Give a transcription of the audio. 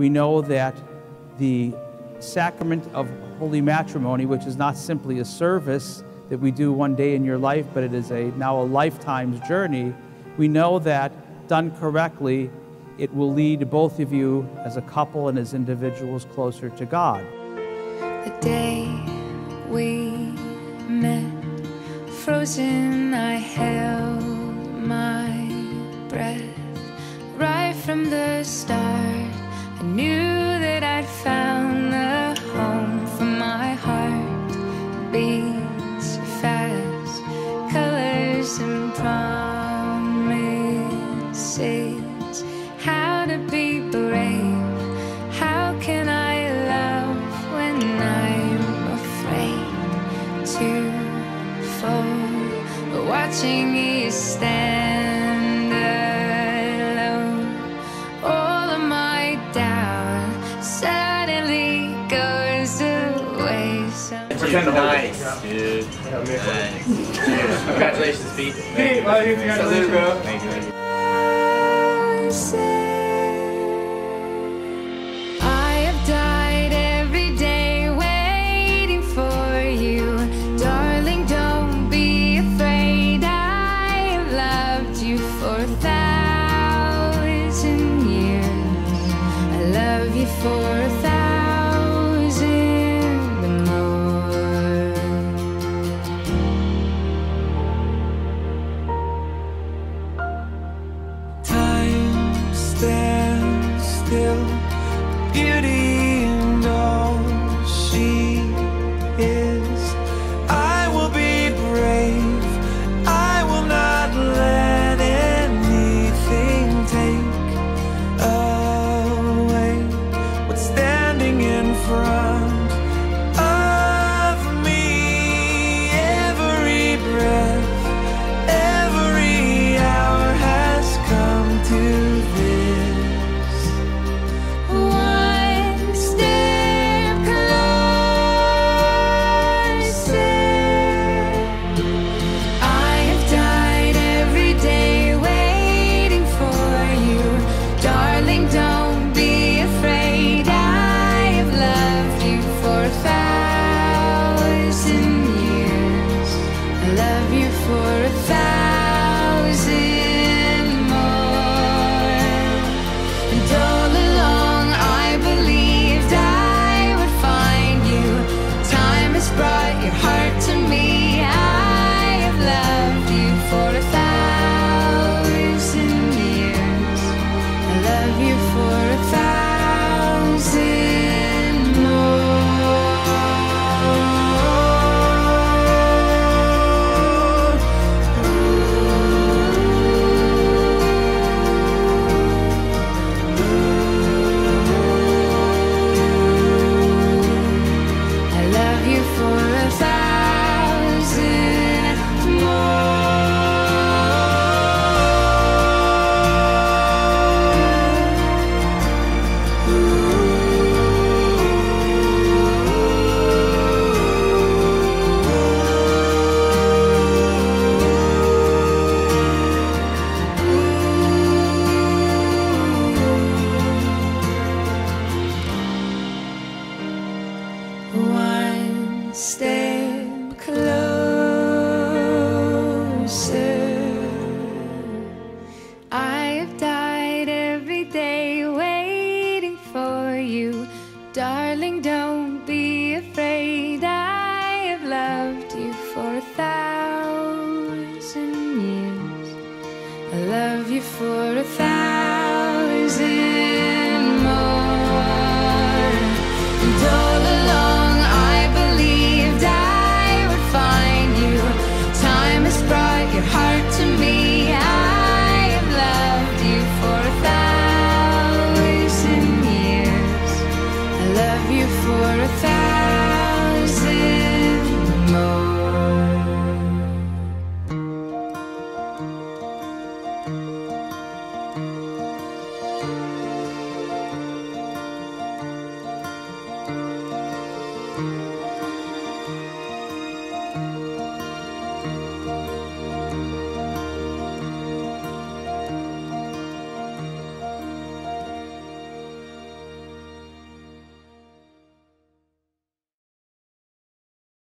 we know that the sacrament of holy matrimony, which is not simply a service that we do one day in your life, but it is a now a lifetime's journey, we know that done correctly, it will lead both of you as a couple and as individuals closer to God. The day we met, frozen, I held my breath. Right from the start, I So Nice, dude. Nice. Congratulations, Pete. Hey, well, congratulations, bro. Thank you. Still, beauty and all she is. I will be brave, I will not let anything take away what's standing in front of me. Every breath. Every hour has come to this. Thousand step closer. I have died every day waiting for you. Darling, don't be afraid. I have loved you for a thousand years. I love you for a thousand